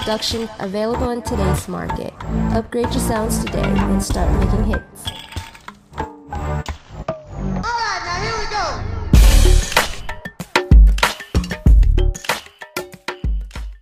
Production available in today's market. Upgrade your sounds today and start making hits.